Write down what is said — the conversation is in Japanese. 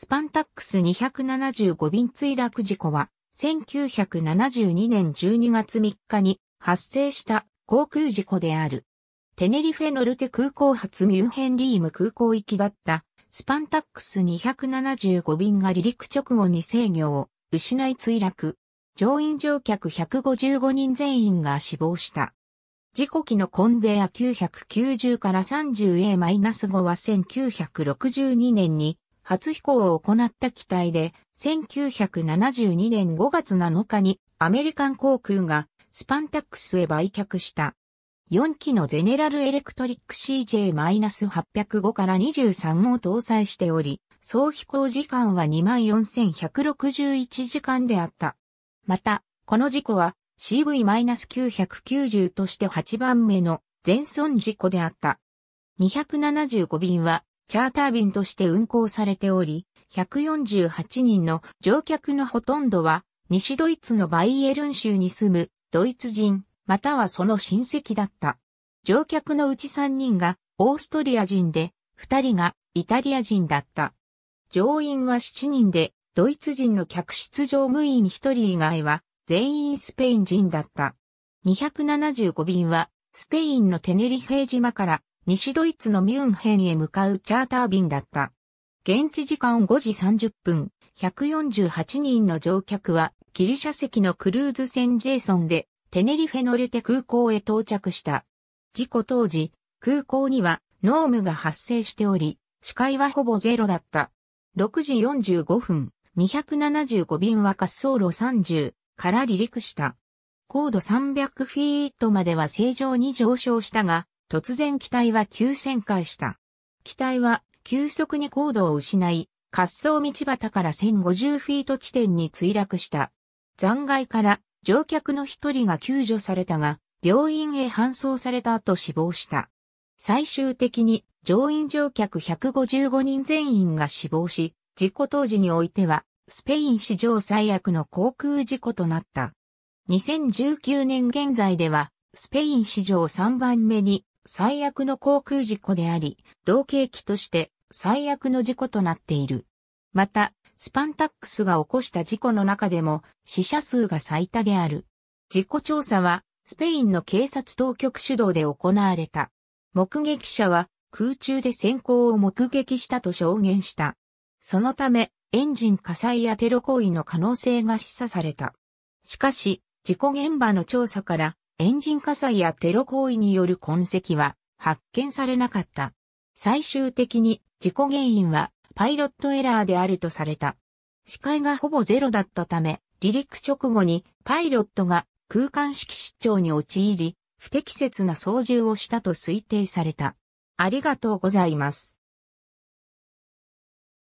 スパンタックス275便墜落事故は、1972年12月3日に発生した航空事故である。テネリフェノルテ空港発ミュンヘンリーム空港行きだったスパンタックス275便が離陸直後に制御を失い墜落。乗員乗客155人全員が死亡した。事故機のコンベア990から 30A-5 は1962年に初飛行を行った機体で、1972年5月7日にアメリカン航空がスパンタックスへ売却した。4機のゼネラルエレクトリック CJ-805 から23を搭載しており、総飛行時間は24,161時間であった。また、この事故は CV-990 として8番目の全損事故であった。275便はチャーター便として運航されており、148人の乗客のほとんどは西ドイツのバイエルン州に住むドイツ人、またはその親戚だった。乗客のうち3人がオーストリア人で、2人がイタリア人だった。乗員は7人で、ドイツ人の客室乗務員1人以外は全員スペイン人だった。275便は、スペインのテネリフェ島から西ドイツのミュンヘンへ向かうチャーター便だった。現地時間5時30分、148人の乗客はギリシャ席のクルーズ船ジェイソンでテネリフェノルテ空港へ到着した。事故当時、空港には濃霧が発生しており、視界はほぼゼロだった。6時45分、275便は滑走路30、から離陸した。高度300フィートまでは正常に上昇したが、突然機体は急旋回した。機体は急速に高度を失い、滑走道端から1050フィート地点に墜落した。残骸から乗客の一人が救助されたが、病院へ搬送された後死亡した。最終的に乗員乗客155人全員が死亡し、事故当時においてはスペイン史上最悪の航空事故となった。2019年現在では、スペイン史上3番目に最悪の航空事故であり、同型機として最悪の事故となっている。また、スパンタックスが起こした事故の中でも死者数が最多である。事故調査はスペインの警察当局主導で行われた。目撃者は空中で先行を目撃したと証言した。そのため、エンジン火災やテロ行為の可能性が示唆された。しかし、事故現場の調査から、エンジン火災やテロ行為による痕跡は発見されなかった。最終的に事故原因はパイロットエラーであるとされた。視界がほぼゼロだったため、離陸直後にパイロットが空間式失調に陥り、不適切な操縦をしたと推定された。ありがとうございます。